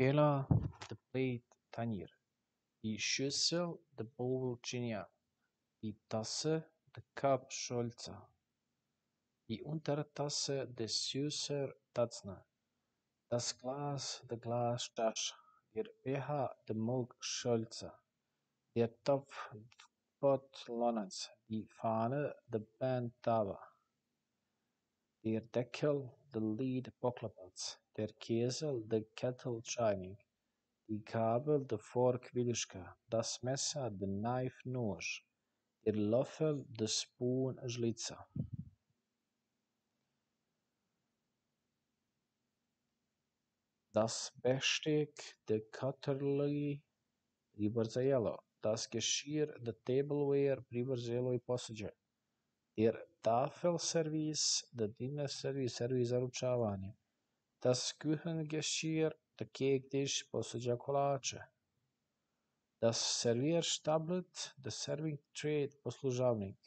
Ella played Tanir, die Schüssel the bowl Bohulčinia, die Tasse the cup scholza, die Untertasse the Süßer Tatzner, das Glas the Glastasch, der Becher the Milchscholzer, der Topf the Pot Lonnets, die Fahne the Bandtava. Their decal the lead poklopac, their kiezel the kettle-chaining, the gabel the fork-viljuška, das Messer the knife-nož, their löffel the spoon-žlica. Das Besteck the cutlery, ribarza jelo. Das Geschirr the tableware, ribarza jelo i posuđe. ir Tafelservice, dhe Dienstservice, servisë uçağını. Das Küchengeschirr, der Kektisch, posuđa kolače. Das Servierstablett, der Serving Tray, poslužavnik.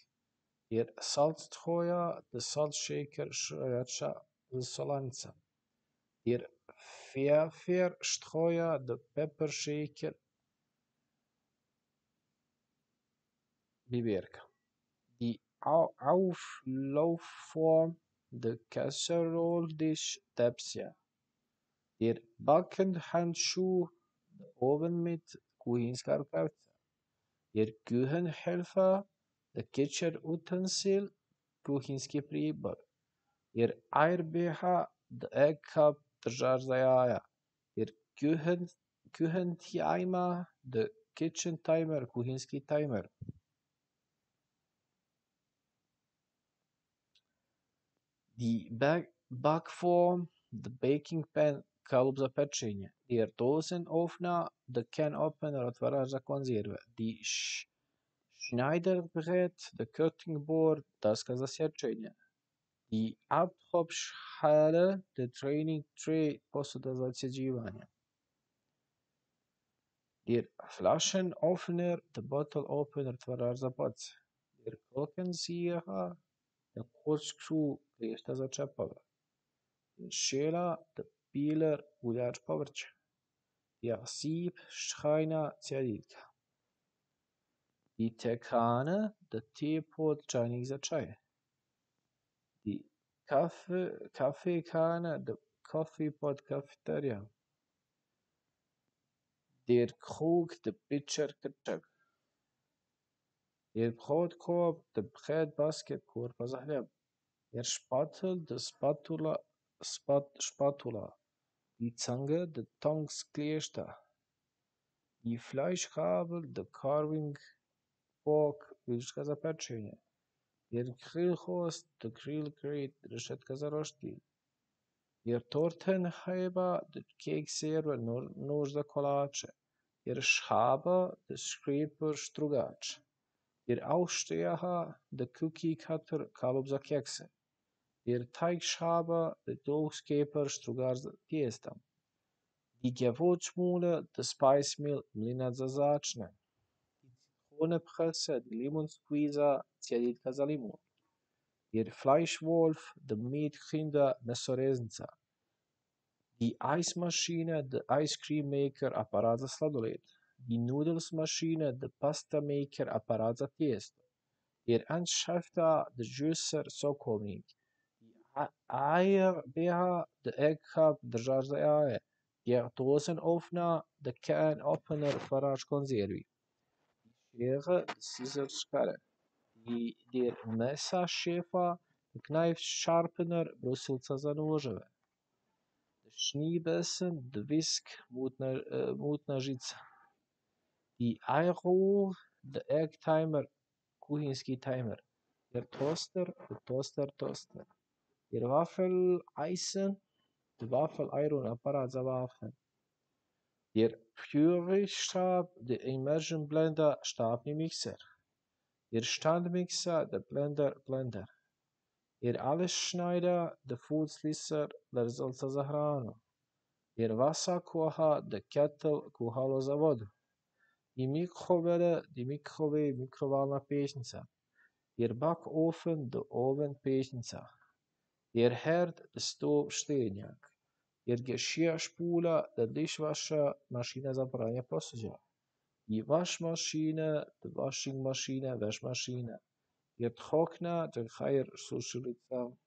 Jer Salzthoja, der Salzshaker, Schöjača, Solanca. Jer Fjafer Shthoja, der Peppershaker, Biberka. Di auflaufvorm de casserole dish tapcia. Der Backenhandschuh oben mit kuhinskarkautsa. Der Küchenhelfer, de kitchenutensil, kuhinski pribor. Der Eierbecher, de Eckab drżarzaja. Der kühen timer de kitchen timer, kuhinski timer. Die Back Backform, de Baking Pan, kalup za pečenje. Der Dosenopener, de Can Opener, otvarač za konzerve. Die Sch Schneiderbrett, de Cutting Board, daska za sječenje. Die Abhopschale, de Training Tray, posuda za odsjeđivanje. Der Flaschenopener, de Bottle Opener, otvarač za boce. Der Korkenzieher, de Corkscrew, eshte qepave. Shera të piler u Povrće. povrqë. Jasip shajna cjeritka. Di tekane të tepot qanize qaje. Di kafe, kafe kane të kafe pot kafeteria. Der krug të pitcher këtëk. Der brot korb të bret basket kur për zahlem. Der Spatel, de Spatula, spat, Spatula. Die Zange, de Tongs klješta. Die Fleischgabel, de Carving Fork, viška za pečenje. Der Grillrost, de Grill Grate, rešetka za roštilj. Der Tortenheber, de Keksserver, nož za kolače. Der Schaber, de Scraper, strugač. Der Aufsteher, de Cookie Cutter, kalup za kekse. Der Teigschaber, de Doughscaper, strugač za tijesta. Die Gewürzmühle, de Spice Mill, mlinac za začne. Die Lemon Squeezer, limun. Der Fleischwolf, de Meat Grinder, mesoreznica. Die Eismaschine, de Ice Cream Maker, aparat za sladoled. Die Nudelsmaschine, de Pasta Maker, aparat za tijesto. Der Anschafter, de Juicer, sokovnik. عاير بها the egg cup الدجاج دياية Gertosen öffner the can opener faraç konservi. Schere the scissors skare. Die der Messerschärfer the knife sharpener brusilca za noževe. The schneebesen the whisk mutna, uh, mutna žica. Die Eiro the egg timer kuhinski timer. Der toaster the toaster toaster. Der Waffeleisen, de Waffel-Iron, aparat za Waffeln. Der Pürierstab, de Immersion Blender, Mixer. Der Standmixer, de Blender Blender. Der Allesschneider, de Food Slicer, rezolca za hranu. Der Wasserkocher, de Kettle, kuhalo za vodu. Die Mikrowelle, die Mikrowave, mikrovalna pećnica. Der Backofen, de Oven pećnica. Der Herd, de Stov štednjak. Ihr Geschirrspüler, der Dishwasher, Maschine za pranie posuđa. Die Waschmaschine, die Washingmaschine, Waschmaschine. Ihr Trockner, der Khair Sushurica,